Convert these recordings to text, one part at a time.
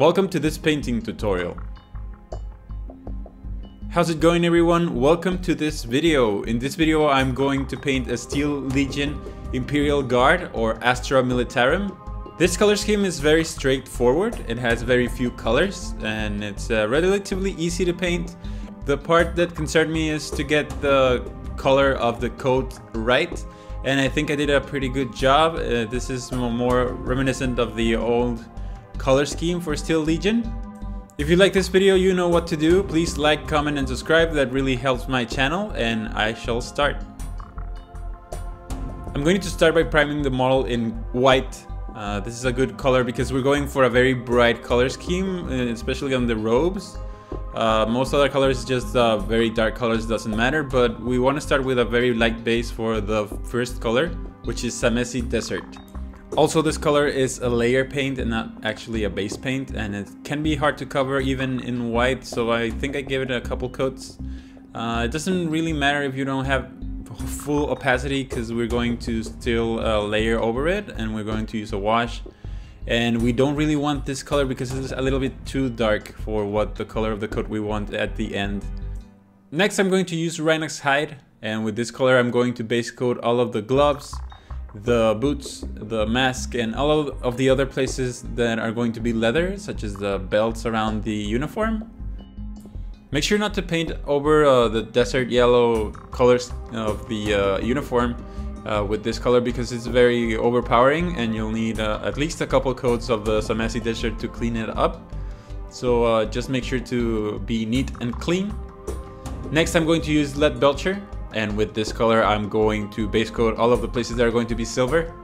Welcome to this painting tutorial. How's it going everyone? Welcome to this video. In this video I'm going to paint a Steel Legion Imperial Guard or Astra Militarum. This color scheme is very straightforward. It has very few colors and it's uh, relatively easy to paint. The part that concerned me is to get the color of the coat right and I think I did a pretty good job. Uh, this is more reminiscent of the old color scheme for Steel Legion. If you like this video, you know what to do. Please like, comment and subscribe. That really helps my channel and I shall start. I'm going to start by priming the model in white. Uh, this is a good color because we're going for a very bright color scheme, uh, especially on the robes. Uh, most other colors, just uh, very dark colors, doesn't matter, but we want to start with a very light base for the first color, which is Zamesi Desert. Also, this color is a layer paint and not actually a base paint, and it can be hard to cover even in white, so I think I gave it a couple coats. Uh, it doesn't really matter if you don't have full opacity, because we're going to still uh, layer over it, and we're going to use a wash and we don't really want this color because it's a little bit too dark for what the color of the coat we want at the end. Next I'm going to use Rhinox Hide and with this color I'm going to base coat all of the gloves, the boots, the mask and all of the other places that are going to be leather such as the belts around the uniform. Make sure not to paint over uh, the desert yellow colors of the uh, uniform uh, with this color because it's very overpowering and you'll need uh, at least a couple coats of the Zamesi Desert to clean it up. So uh, just make sure to be neat and clean. Next I'm going to use Leadbelcher and with this color I'm going to base coat all of the places that are going to be silver.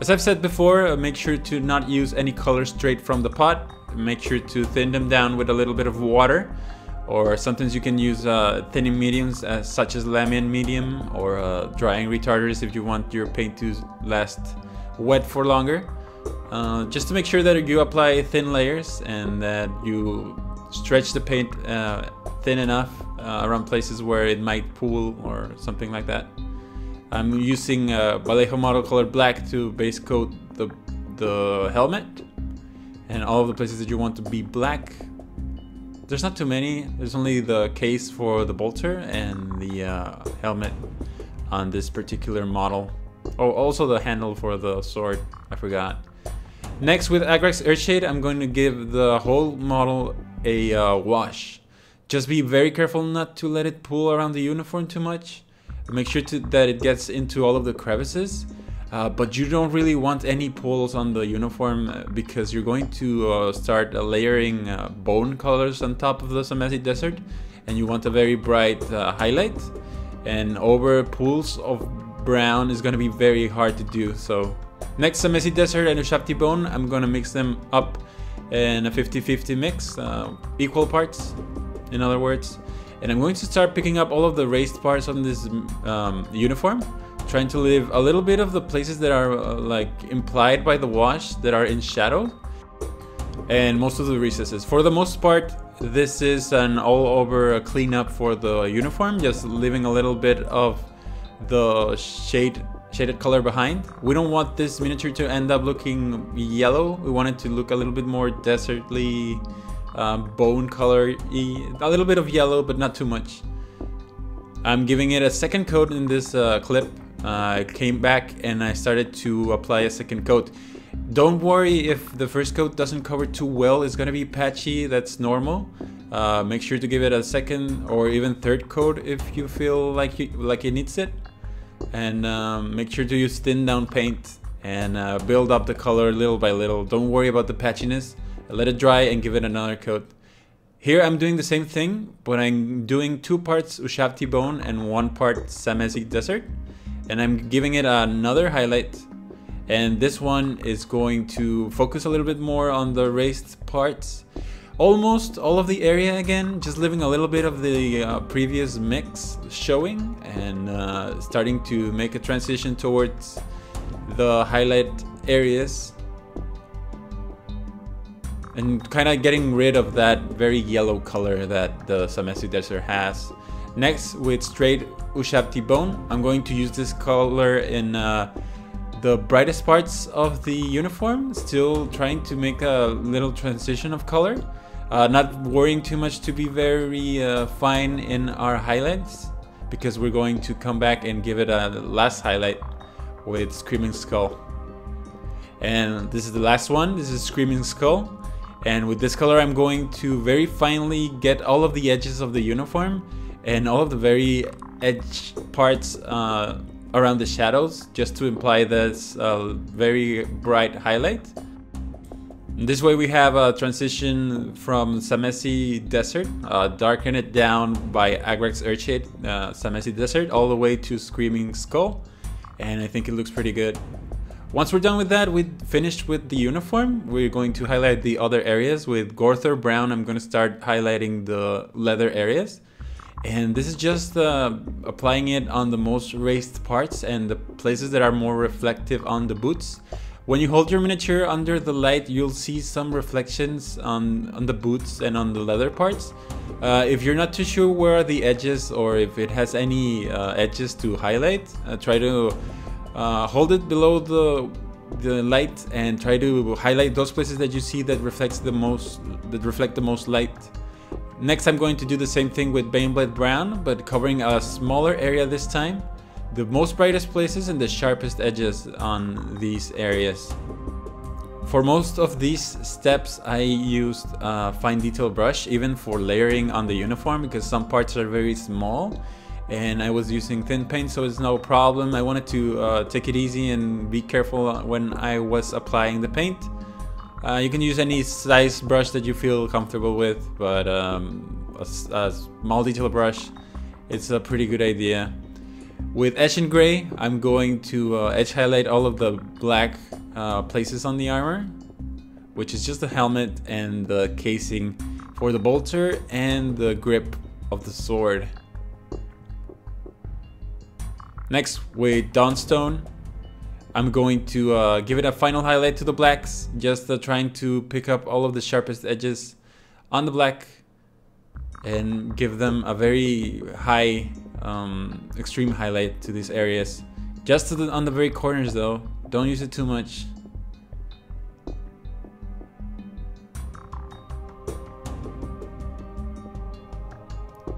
As I've said before, uh, make sure to not use any color straight from the pot. Make sure to thin them down with a little bit of water or sometimes you can use uh, thinning mediums uh, such as Lahmian medium or uh, drying retarders if you want your paint to last wet for longer. Uh, just to make sure that you apply thin layers and that you stretch the paint uh, thin enough uh, around places where it might pool or something like that. I'm using Vallejo Model Color Black to base coat the, the helmet and all of the places that you want to be black there's not too many. There's only the case for the bolter and the uh, helmet on this particular model. Oh, also the handle for the sword. I forgot. Next, with Agrax Earthshade, I'm going to give the whole model a uh, wash. Just be very careful not to let it pull around the uniform too much. Make sure to, that it gets into all of the crevices. Uh, but you don't really want any pulls on the uniform uh, because you're going to uh, start uh, layering uh, bone colors on top of the Zamesi Desert and you want a very bright uh, highlight and over pools of brown is going to be very hard to do so next Zamesi Desert and a Ushabti Bone I'm going to mix them up in a 50-50 mix equal parts in other words and I'm going to start picking up all of the raised parts on this um, uniform trying to leave a little bit of the places that are uh, like implied by the wash that are in shadow and most of the recesses. For the most part, this is an all over cleanup for the uniform, just leaving a little bit of the shade shaded color behind. We don't want this miniature to end up looking yellow. We want it to look a little bit more desertly, um, bone color a little bit of yellow, but not too much. I'm giving it a second coat in this uh, clip I came back and I started to apply a second coat. Don't worry if the first coat doesn't cover too well, it's gonna be patchy, that's normal. Uh, make sure to give it a second or even third coat if you feel like, you, like it needs it. And um, make sure to use thin down paint and uh, build up the color little by little. Don't worry about the patchiness. Let it dry and give it another coat. Here I'm doing the same thing, but I'm doing two parts Ushabti Bone and one part Zamesi Desert and I'm giving it another highlight. And this one is going to focus a little bit more on the raised parts. Almost all of the area again just leaving a little bit of the uh, previous mix showing and uh, starting to make a transition towards the highlight areas and kind of getting rid of that very yellow color that the Zamesi Desert has Next, with straight Ushabti bone, I'm going to use this color in uh, the brightest parts of the uniform, still trying to make a little transition of color. Uh, not worrying too much to be very uh, fine in our highlights because we're going to come back and give it a last highlight with Screaming Skull. And this is the last one, this is Screaming Skull. And with this color I'm going to very finely get all of the edges of the uniform and all of the very edge parts uh, around the shadows just to imply this uh, very bright highlight. This way we have a transition from Zamesi Desert, uh, darken it down by Agrax Earthshade, uh, Zamesi Desert, all the way to Screaming Skull, and I think it looks pretty good. Once we're done with that, we finished with the uniform. We're going to highlight the other areas. With Gorthor Brown, I'm going to start highlighting the leather areas. And this is just uh, applying it on the most raised parts and the places that are more reflective on the boots. When you hold your miniature under the light, you'll see some reflections on, on the boots and on the leather parts. Uh, if you're not too sure where are the edges or if it has any uh, edges to highlight, uh, try to uh, hold it below the the light and try to highlight those places that you see that reflects the most that reflect the most light. Next I'm going to do the same thing with Baneblade Brown, but covering a smaller area this time the most brightest places and the sharpest edges on these areas. For most of these steps I used a fine detail brush even for layering on the uniform because some parts are very small and I was using thin paint so it's no problem. I wanted to uh, take it easy and be careful when I was applying the paint. Uh, you can use any size brush that you feel comfortable with but um, a, a small detail brush it's a pretty good idea. With Eshin Grey, I'm going to uh, edge highlight all of the black uh, places on the armor, which is just the helmet and the casing for the bolter and the grip of the sword. Next, with Dawnstone, I'm going to uh, give it a final highlight to the blacks, just uh, trying to pick up all of the sharpest edges on the black and give them a very high um, extreme highlight to these areas. Just the, on the very corners though, don't use it too much.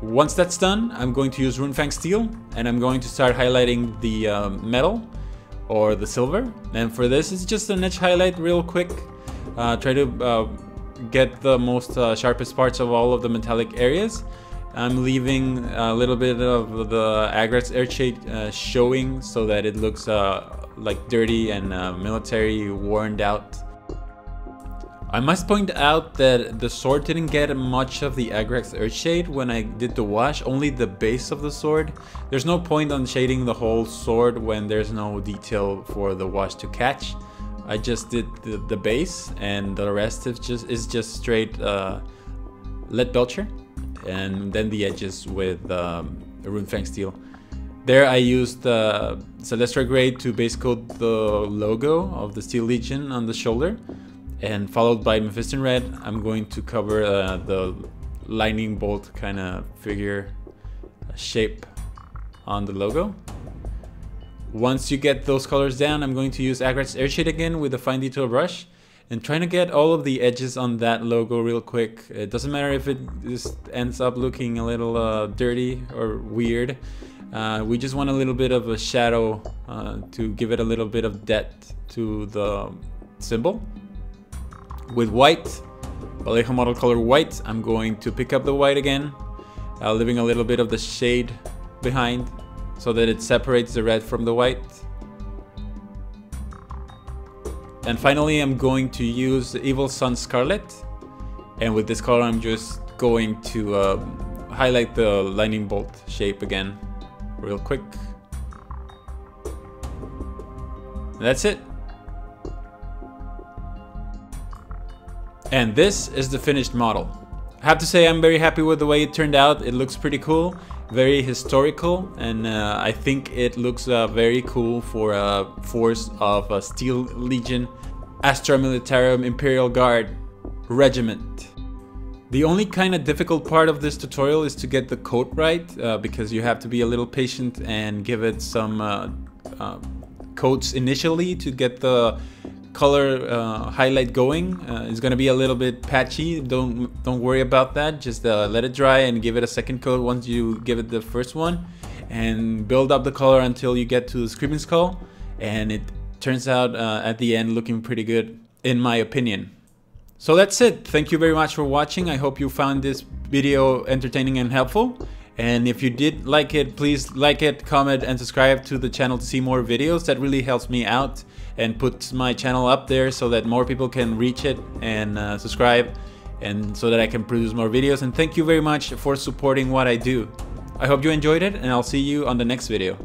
Once that's done, I'm going to use Runefang Steel and I'm going to start highlighting the uh, metal or the silver. And for this, it's just an edge highlight real quick. Uh, try to uh, get the most uh, sharpest parts of all of the metallic areas. I'm leaving a little bit of the Agrax Earthshade uh, showing so that it looks like dirty and military worn out. I must point out that the sword didn't get much of the Agrax Earthshade when I did the wash, only the base of the sword. There's no point on shading the whole sword when there's no detail for the wash to catch. I just did the, the base and the rest is just, is just straight uh, Leadbelcher and then the edges with um, Runefang steel. There I used uh, Celestra Grey to base coat the logo of the Steel Legion on the shoulder and followed by Mephiston Red I'm going to cover uh, the lightning bolt kind of figure shape on the logo. Once you get those colors down I'm going to use Agrax Earthshade again with a fine detail brush and trying to get all of the edges on that logo real quick. It doesn't matter if it just ends up looking a little uh, dirty or weird. Uh, we just want a little bit of a shadow uh, to give it a little bit of depth to the symbol. With white, Vallejo model color white, I'm going to pick up the white again, uh, leaving a little bit of the shade behind so that it separates the red from the white. And finally, I'm going to use the Evil Sunz Scarlet. And with this color, I'm just going to uh, highlight the lightning bolt shape again real quick. And that's it. And this is the finished model. I have to say I'm very happy with the way it turned out. It looks pretty cool, very historical, and uh, I think it looks uh, very cool for a force of a Steel Legion Astra Militarum Imperial Guard Regiment. The only kind of difficult part of this tutorial is to get the coat right, uh, because you have to be a little patient and give it some uh, uh, coats initially to get the color uh, highlight going. Uh, it's gonna be a little bit patchy. Don't don't worry about that. Just uh, let it dry and give it a second coat once you give it the first one, and build up the color until you get to the Screaming Skull, and it turns out uh, at the end looking pretty good in my opinion. So that's it. Thank you very much for watching. I hope you found this video entertaining and helpful. And if you did like it, please like it, comment, and subscribe to the channel to see more videos. That really helps me out and puts my channel up there so that more people can reach it and uh, subscribe and so that I can produce more videos. And thank you very much for supporting what I do. I hope you enjoyed it and I'll see you on the next video.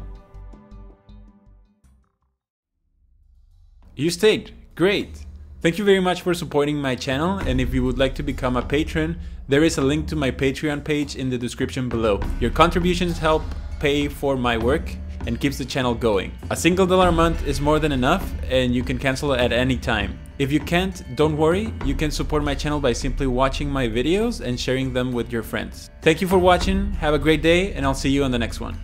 You stayed. Great. Thank you very much for supporting my channel and if you would like to become a patron, there is a link to my Patreon page in the description below. Your contributions help pay for my work and keeps the channel going. A single dollar a month is more than enough and you can cancel at any time. If you can't, don't worry, you can support my channel by simply watching my videos and sharing them with your friends. Thank you for watching, have a great day and I'll see you on the next one.